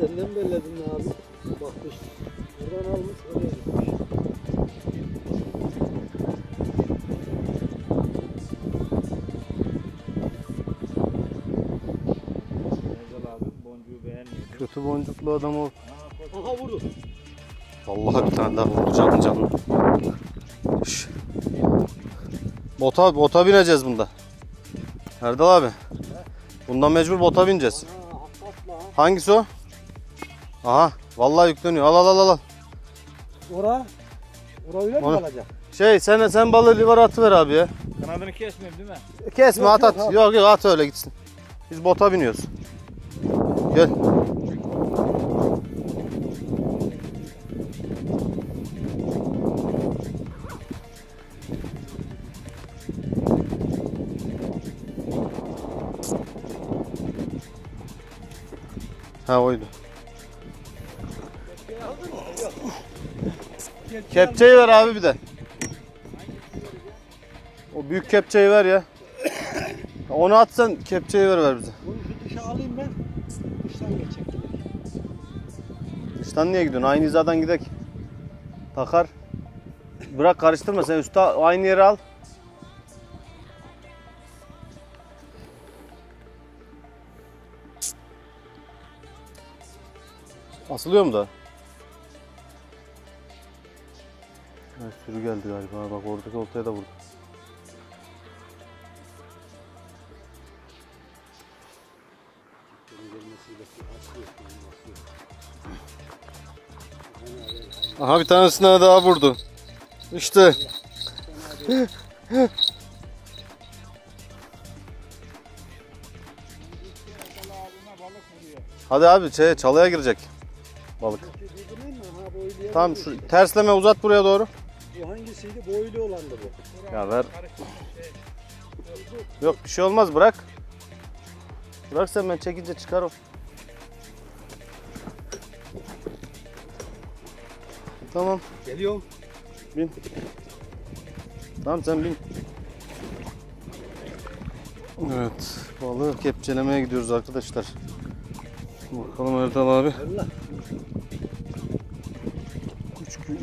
senden belledim ya abi. Bak kuş buradan almış oraya gitmiş. Erdal abi boncuğu beğenmiyor. Kötü boncuklu adam o. Aha vurdu. Vallahi bir tane daha vurdu canlı. Şş. Bota, bota bineceğiz bunda. Erdal abi. Bundan mecbur bota bineceğiz. Hangisi o? Aha. Vallahi yükleniyor. Al al al al. Ora. Ora öyle mi Onu- kalacak? Şey sen sen balığı livara atıver abi ya. Kanadını kesmiyorum değil mi? Kesme Yok, at yok, at. abi. Yok yok at öyle gitsin. Biz bota biniyoruz. Gel. Ha oydu. Kepçeyi ver abi bir de. O büyük kepçeyi ver ya. Onu atsan kepçeyi ver ver bize. Bunu şu dışa alayım ben. Dıştan geçecek. Dıştan niye gidiyorsun? Aynı hizadan gidek. Takar. Bırak karıştırma sen üstte aynı yere al. Asılıyor mu da? Sürü geldi galiba. Bak oradaki oltaya da vurdu. Aha bir tanesine daha vurdu. İşte. Hadi abi şey çalıya girecek balık. Tamam şu tersleme uzat buraya doğru. Bu hangisiydi? Boylu olandı bu. Ya ver. Yok bir şey olmaz bırak. Bırak sen ben çekince çıkar o. Tamam. Geliyorum. Bin. Tamam sen bin. Evet. Balığı kepçelemeye gidiyoruz arkadaşlar. Bakalım Erdal abi. Allah.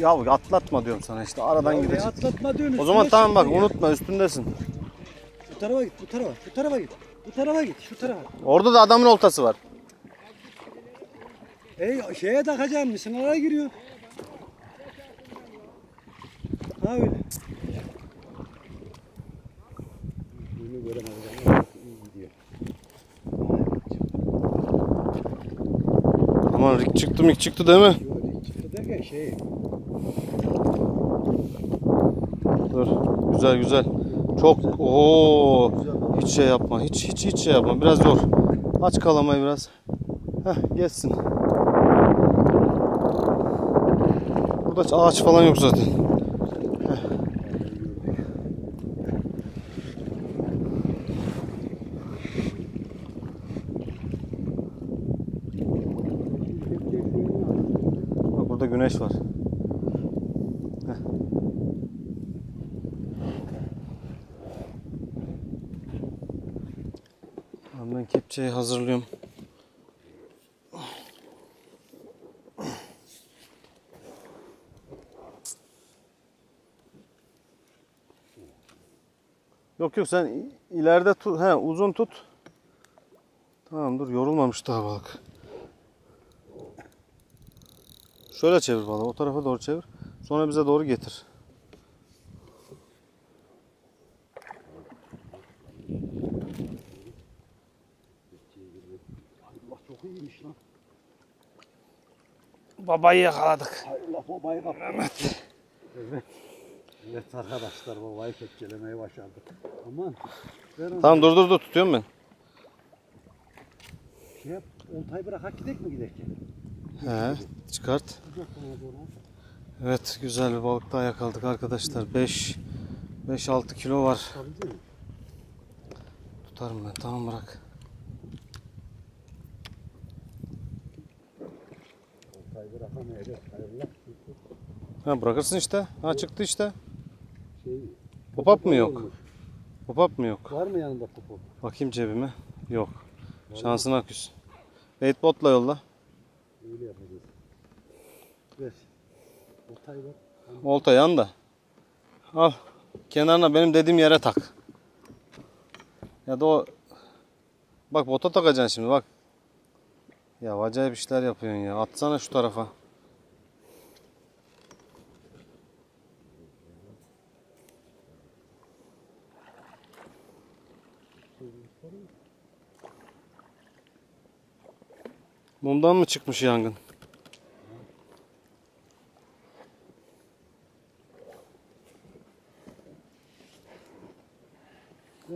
Ya atlatma diyorum sana işte aradan Ya gidecek. Atlatma diyorsun. O zaman tamam bak ya. unutma üstündesin. Bu tarafa git, bu tarafa, bu tarafa git. Bu tarafa git, şu tarafa. Orada da adamın oltası var. Ey şeye takacağım, misinalara giriyor. Ha öyle. Bunu gidiyor. Aman rik çıktı mik çıktı değil mi? Böyle çıktı derken şey, Dur. Güzel güzel. Çok ooo hiç şey yapma. Hiç hiç hiç şey yapma. Biraz zor. Aç kalamayı biraz. Heh geçsin. Burada ağaç falan yok zaten. Heh. Bak burada güneş var. Kepçeyi hazırlıyorum. Yok yok sen ileride tut. He uzun tut. Tamam dur yorulmamış daha balık. Şöyle çevir balığı. O tarafa doğru çevir. Sonra bize doğru getir. Allah çok iyiymiş lan. Babayı yakaladık. Allah babayı kaptı. Evet. Evet. Evet arkadaşlar babayı kepçelemeye başardık. Aman. Tamam dur dur dur tutuyorum ben. Şey yap, oltayı bırak, hak gidek mi giderken? He, çıkart. Evet güzel bir balık daha yakaladık arkadaşlar. 5 5-6 kilo var. Tutarım ben. Tamam bırak. Ha bırakırsın işte. Ha çıktı işte. Şey, Pop-up mı yok? Pop-up mı yok? Var mı yanında pop Bakayım cebime. Yok. Şansına küs. Baitbot'la yolla. Öyle yapacağız. Ver. Otay ver. Olta yan da. Al. Kenarına benim dediğim yere tak. Ya da o Bak bota takacaksın şimdi bak. Ya acayip işler yapıyorsun ya. Atsana şu tarafa. Mumdan mı çıkmış yangın?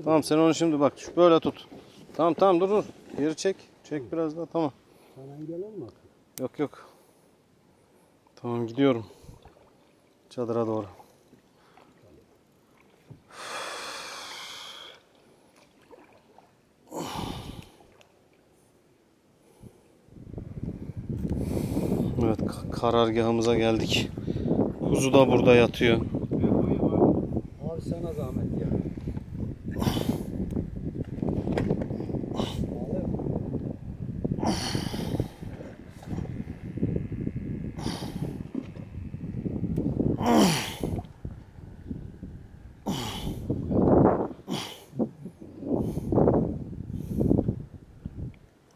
Tamam sen onu şimdi bak böyle tut. Tamam tamam dur dur. Geri çek. Çek biraz daha tamam. Sana engel olma. Yok yok. Tamam gidiyorum. Çadıra doğru. Evet ka- karargahımıza geldik. Kuzu da burada yatıyor. Abi sana zahmet ya.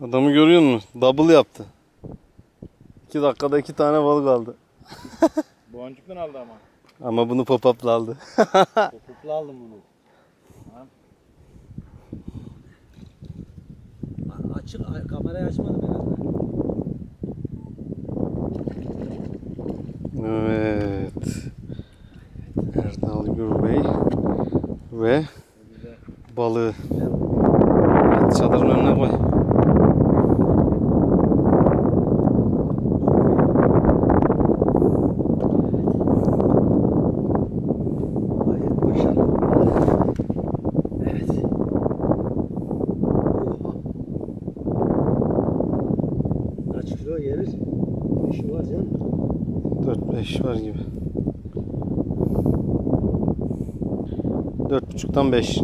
Adamı görüyor musun? Double yaptı. 2 dakikada iki tane balık aldı. Boncuktan aldı ama. Ama bunu pop-up'la aldı. Kopukla aldım bunu. Açık kamerayı açmadım herhalde. Evet. Erdal Gürbey ve balığı. Evet, çadırın önüne koy. Gayet başarılı. Evet. Oha. Kaç kilo gelir? Şu var canım. 4-5 var gibi. 4.5'tan 5.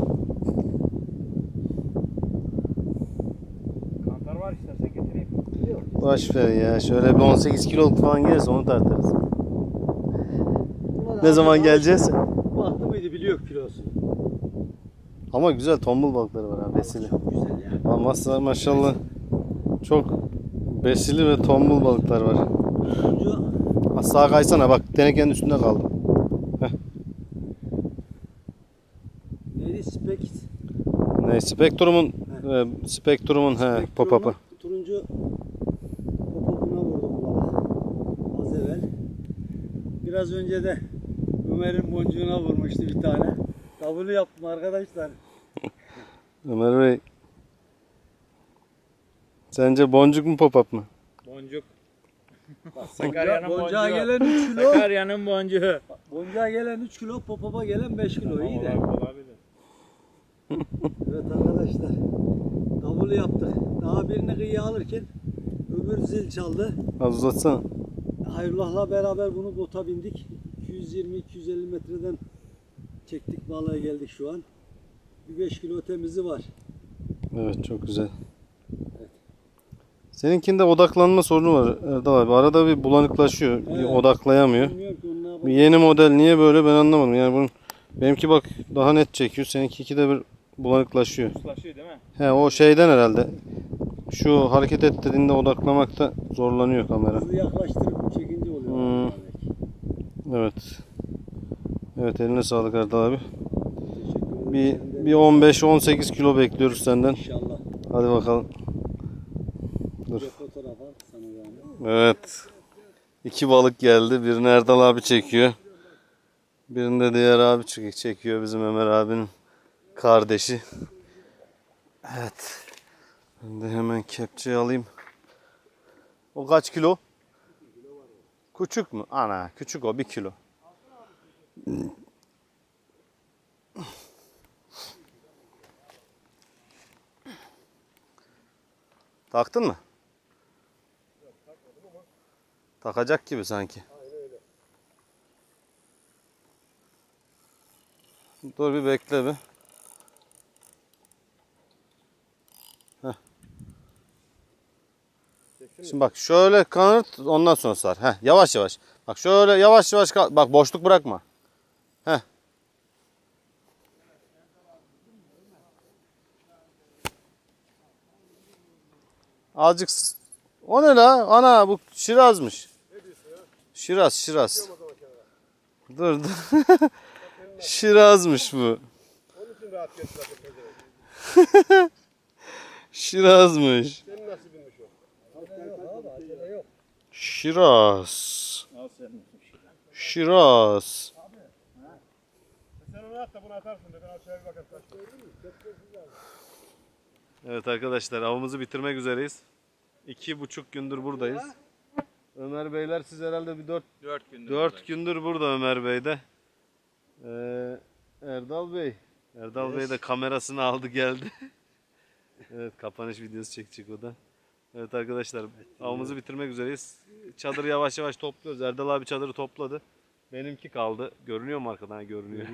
Kantar var istersen getireyim. Yok. Boş ver ya. Şöyle bir 18 kiloluk falan gelirse onu tartarız. Ne zaman geleceğiz? Baktı mıydı biliyor kilosu. Ama güzel tombul balıkları var ha besili. Çok güzel ya. Ama masa- maşallah çok besili ve tombul balıklar var. Sağa kaysana bak tenekenin üstünde kaldı. Ne Spektrum'un e, Spektrum'un he pop-up'ı. Turuncu pop-up'una vurdum baba. Az evvel. Biraz önce de Ömer'in boncuğuna vurmuştu bir tane. Davulu yaptım arkadaşlar. Ömer Bey. Sence boncuk mu pop-up mı? Boncuk. Bak, Sakarya'nın boncuğa boncuğu. gelen 3 kilo. Sakarya'nın boncuğu. boncuğa gelen 3 kilo, pop-up'a gelen 5 kilo. İyi de. Olabilir, olabilir. Evet arkadaşlar. Davulu yaptık. Daha birini kıyıya alırken öbür zil çaldı. Az uzatsana. Hayrullah'la beraber bunu bota bindik. 220-250 metreden çektik balığa geldik şu an. Bir 5 kilo temizi var. Evet çok güzel. Seninkinde odaklanma sorunu var Erdal abi. Arada bir bulanıklaşıyor. Evet. Onu ne Bir yeni model niye böyle ben anlamadım. Yani bunun benimki bak daha net çekiyor. Seninki ikide bir bulanıklaşıyor. Uslaşıyor değil mi? He o şeyden herhalde. Şu hareket et dediğinde odaklamakta zorlanıyor kamera. Hızlı yaklaştırıp çekince oluyor. Hmm. Evet. Evet eline sağlık Erdal abi. Bir, bir 15-18 kilo bekliyoruz senden. İnşallah. Hadi bakalım. Dur. Evet. İki balık geldi. Birini Erdal abi çekiyor. Birini de diğer abi çek- çekiyor. Bizim Ömer abinin kardeşi. Evet. Ben de hemen kepçeyi alayım. O kaç kilo? Küçük mü? Ana küçük o bir kilo. Taktın mı? Takacak gibi sanki. Dur bir bekle bir. Şimdi bak şöyle kanırt ondan sonra sar. Heh, yavaş yavaş. Bak şöyle yavaş yavaş kal- bak boşluk bırakma. Heh. Azıcık o ne la? Ana bu şirazmış. Şiraz, şiraz. Dur dur. Şirazmış bu. Onun için rahat geçti zaten. Şirazmış. Senin nasibinmiş o. Şiraz. Al senin. Şiraz. Sen onu at da bunu atarsın da ben aşağıya bir bakayım. Taş gördün mü? Evet arkadaşlar avımızı bitirmek üzereyiz. İki buçuk gündür buradayız. Ömer Beyler siz herhalde bir dört, 4 gündür. dört gündür burada Ömer Bey de. Ee, Erdal Bey. Erdal Bey de kamerasını aldı geldi. evet kapanış videosu çekecek o da. Evet arkadaşlar avımızı bitirmek üzereyiz. Çadırı yavaş yavaş topluyoruz. Erdal abi çadırı topladı. Benimki kaldı. Görünüyor mu arkadan? Ha, Görünüyor.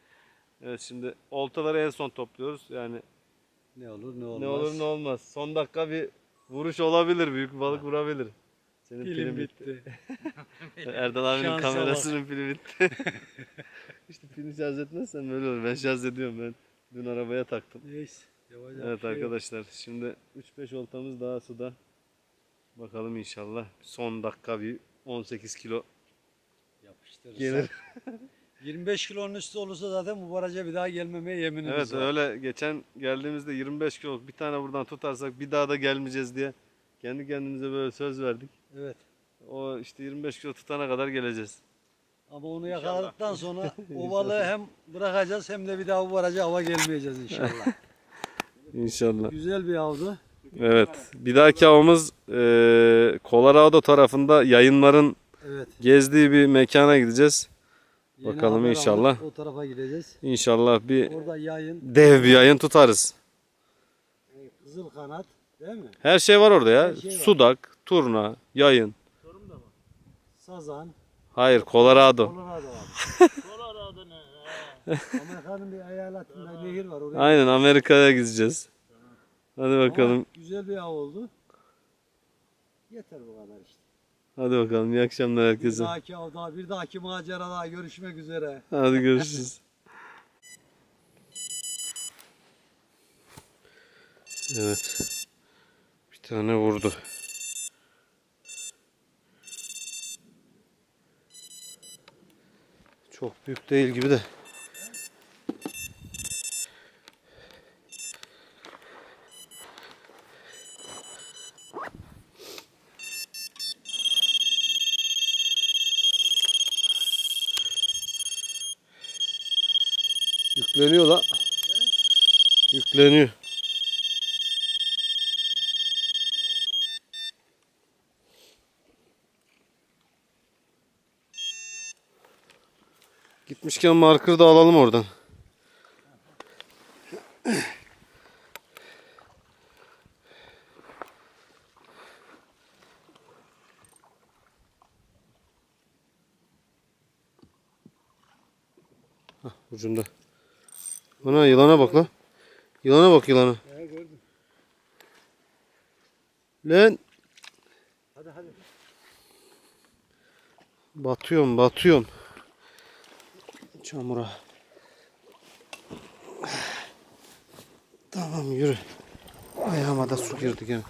evet şimdi oltaları en son topluyoruz. Yani Ne olur ne olmaz. ne olur ne olmaz. Son dakika bir vuruş olabilir. Büyük balık vurabilir. Senin Pilim pilin bitti. bitti. Erdal abinin Şansa kamerasının pili bitti. işte pilini şarj etmezsen böyle olur. Ben şarj ediyorum ben. Dün arabaya taktım. Neyse. Evet şey yok. arkadaşlar şimdi 3-5 oltamız daha suda. Bakalım inşallah. Son dakika bir 18 kilo Yapıştırırsak. gelir. 25 kilonun üstü olursa zaten bu baraja bir daha gelmemeye yeminimiz Evet var. öyle geçen geldiğimizde 25 kilo bir tane buradan tutarsak bir daha da gelmeyeceğiz diye kendi kendimize böyle söz verdik. Evet. O işte 25 kilo tutana kadar geleceğiz. Ama onu yakaladıktan sonra o balığı hem bırakacağız hem de bir daha bu baraja hava gelmeyeceğiz inşallah. İnşallah. Güzel bir avdı. Evet. Bir dahaki avımız eee Colorado tarafında yayınların Evet. gezdiği bir mekana gideceğiz. Yeni Bakalım inşallah. aldık, O tarafa gideceğiz. İnşallah bir Orada yayın, dev bir yayın tutarız. kızıl kanat değil mi? Her şey var orada ya. Her şey var. Sudak, turna, yayın. Sazan, Hayır Colorado. Colorado var. Amerika'nın bir eyaletinde nehir var. Oraya Aynen Amerika'ya gideceğiz. Hadi Ama bakalım. güzel bir av oldu. Yeter bu kadar işte. Hadi bakalım. İyi akşamlar Bir herkese. dahaki avda, bir dahaki macerada görüşmek üzere. Hadi görüşürüz. Evet. Bir tane vurdu. Çok büyük değil gibi de. Yükleniyor la. Yükleniyor. Gitmişken marker da alalım oradan. Hah, ucunda. Ana yılana bak lan. Yılana bak yılana. Ya gördüm. Lan Hadi hadi. batıyorum batıyorum. Çamura. Tamam yürü. Ayağıma da su girdi gene.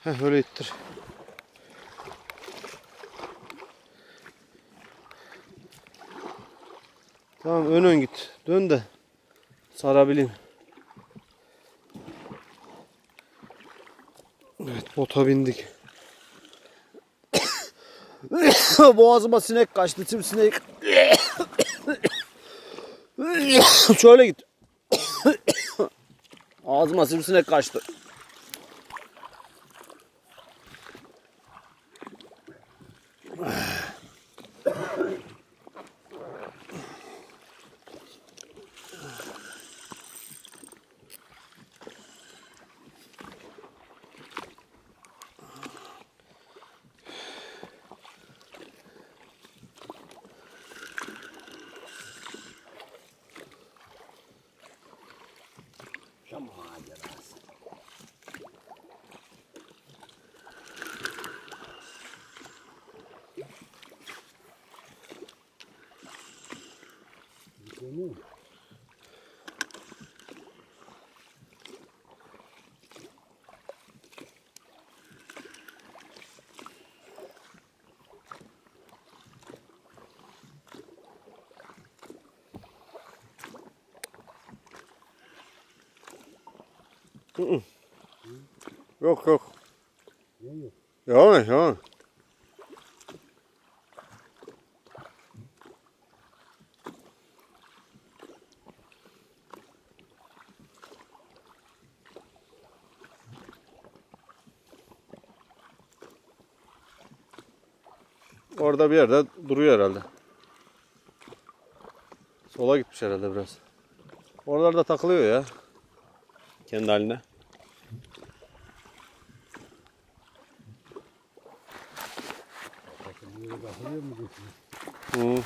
Heh öyle ittir. Tamam ön ön git. Dön de sarabileyim. Evet bota bindik. Boğazıma sinek kaçtı. Sinek. Şöyle git. Ağzıma sivrisinek kaçtı. Yok yok. Ne yok? Devam et devam et. Orada bir yerde duruyor herhalde. Sola gitmiş herhalde biraz. Oralarda takılıyor ya. Kendi haline. Böyle bakılıyor mu diyorsun? Hı.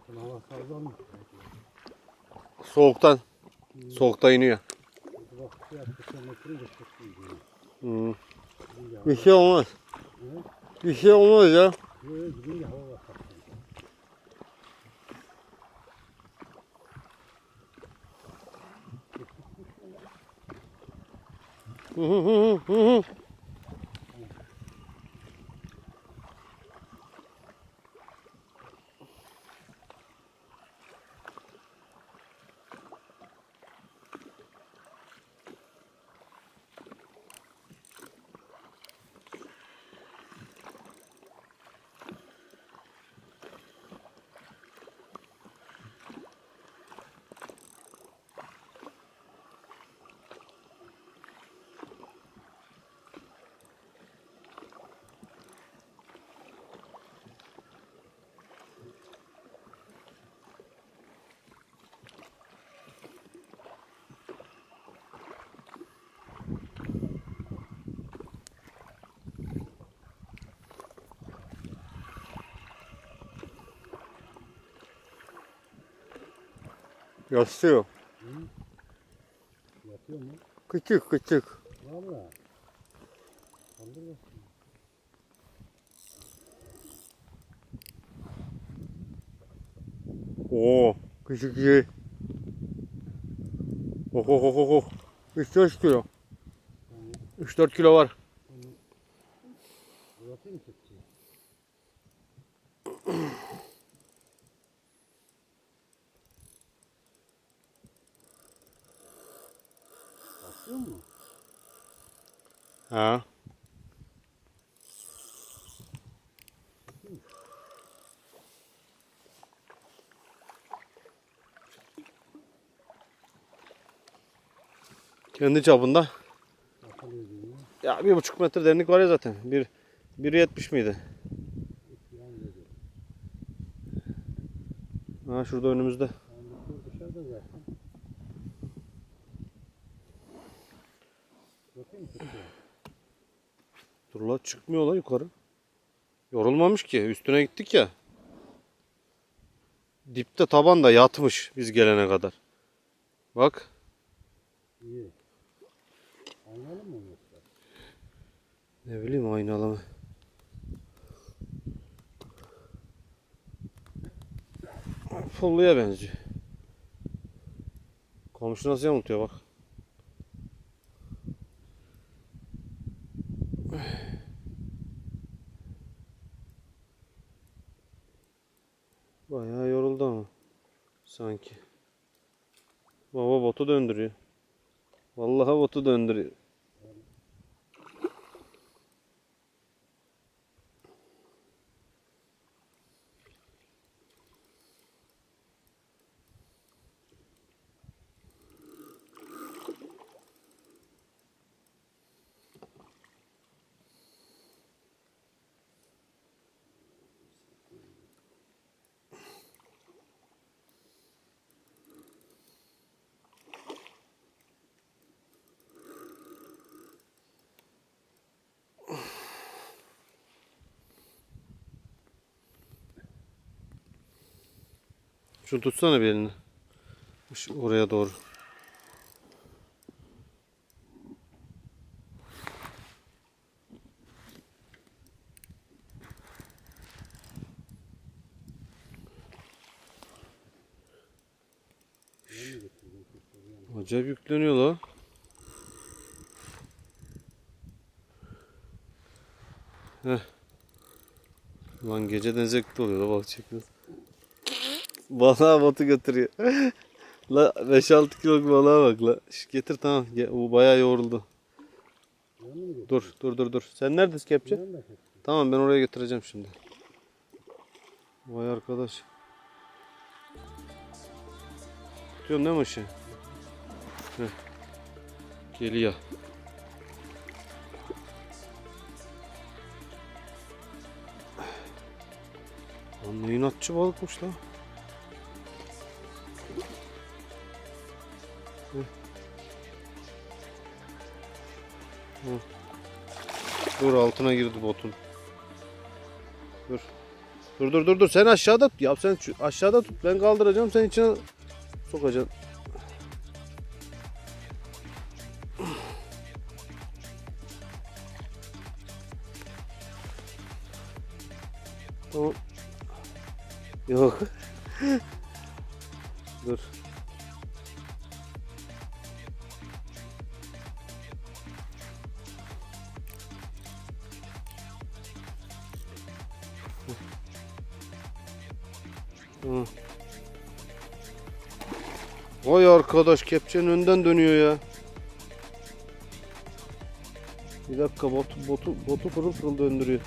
Bakın fazla mı? Soğuktan. Soğukta iniyor. İyi. Bir şey olmaz. Bir şey olmaz ya. Valla. Kaldır bakayım. Oo, küçük şey. Oh oh oh oh oh. 3-4 kilo. 3-4 kilo var. Ha. Kendi çapında. Ya bir buçuk metre derinlik var ya zaten. Bir, 1.70 miydi? Yan veriyor. Ha şurada önümüzde. Bakayım? Dur la çıkmıyor la yukarı. Yorulmamış ki. Üstüne gittik ya. Dipte taban da yatmış biz gelene kadar. Bak. İyi. Anladın mı yoksa? Ne bileyim aynalı mı? Pulluya benziyor. Komşu nasıl yamultuyor bak. Bayağı yoruldu ama. Sanki. Baba botu döndürüyor. Vallahi botu döndürüyor. Şunu tutsana bir elini. Şu- Oraya doğru. Acayip yükleniyor la. Heh. Lan geceden zevkli oluyor la balık çekiyoruz. Balığa botu götürüyor. la 5-6 kiloluk balığa bak la. Şş, getir tamam. Ge- O bayağı yoruldu. Dur dur dur dur. Sen neredesin kepçe? Tamam ben oraya götüreceğim şimdi. Vay arkadaş. Tutuyorsun değil mi ışığı? Geliyor. Lan ne inatçı balıkmış lan. Hı. Dur altına girdi botun. Dur. Dur dur dur dur sen aşağıda tut. Ya sen aşağıda tut. Ben kaldıracağım sen içine sokacaksın. Tamam. Yok. Dur. Hı. Vay arkadaş kepçenin önden dönüyor ya. Bir dakika botu botu botu pırıl pırıl döndürüyor.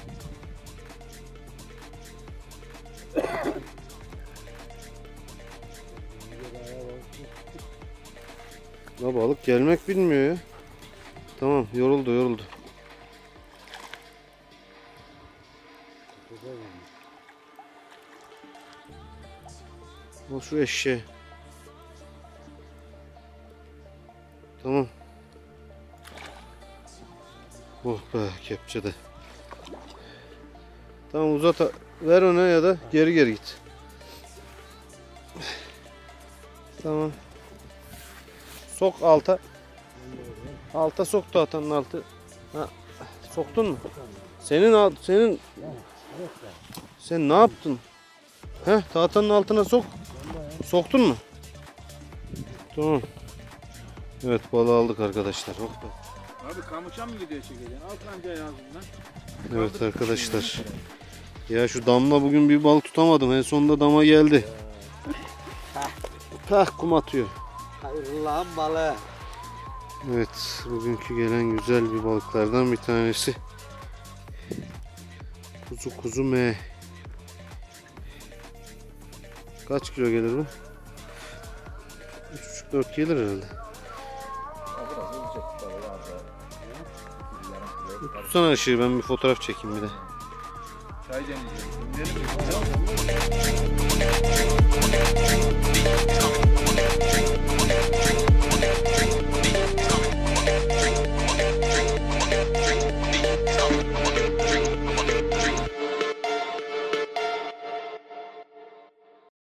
La balık gelmek bilmiyor ya. Tamam yoruldu yoruldu. Al şu eşeği. Tamam. Oh be kepçe de. Tamam uzat ver ona ya da geri geri git. Tamam. Sok alta. Alta sok tahtanın altı. Ha, soktun mu? Senin alt, senin sen ne yaptın? Heh, tahtanın altına sok. Soktun mu? Tamam. Evet balığı aldık arkadaşlar. Hoppa. Abi kamışa mı gidiyor çekeceksin? Al kancayı ağzından. Evet arkadaşlar. Ya şu damla bugün bir balık tutamadım. En sonunda dama geldi. Hah kum atıyor. Allah'ın balığı. Evet bugünkü gelen güzel bir balıklardan bir tanesi. Kuzu kuzu me. Kaç kilo gelir bu? 3,5-4 gelir herhalde. Tutsana ışığı ben bir fotoğraf çekeyim bir de. Çay mi?